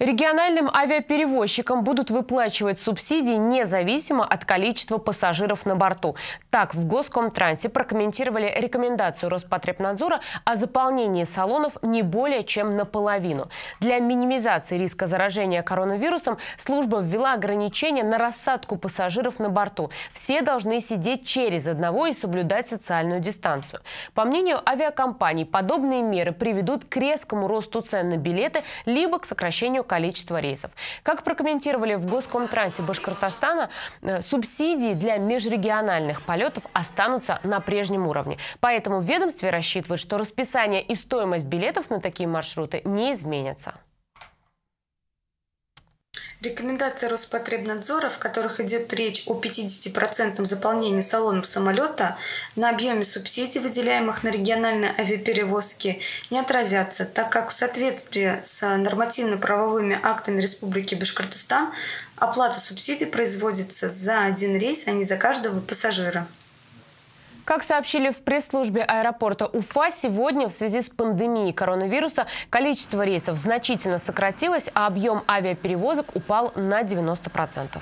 Региональным авиаперевозчикам будут выплачивать субсидии независимо от количества пассажиров на борту. Так, в Госкомтрансе прокомментировали рекомендацию Роспотребнадзора о заполнении салонов не более чем наполовину. Для минимизации риска заражения коронавирусом служба ввела ограничения на рассадку пассажиров на борту. Все должны сидеть через одного и соблюдать социальную дистанцию. По мнению авиакомпаний, подобные меры приведут к резкому росту цен на билеты либо к сокращению количество рейсов. Как прокомментировали в Госкомтрансе Башкортостана, э, субсидии для межрегиональных полетов останутся на прежнем уровне. Поэтому в ведомстве рассчитывают, что расписание и стоимость билетов на такие маршруты не изменятся. Рекомендации Роспотребнадзора, в которых идет речь о 50% заполнении салонов самолета на объеме субсидий, выделяемых на региональные авиаперевозки, не отразятся, так как в соответствии с нормативно-правовыми актами Республики Башкортостан оплата субсидий производится за один рейс, а не за каждого пассажира. Как сообщили в пресс-службе аэропорта Уфа, сегодня в связи с пандемией коронавируса количество рейсов значительно сократилось, а объем авиаперевозок упал на 90%.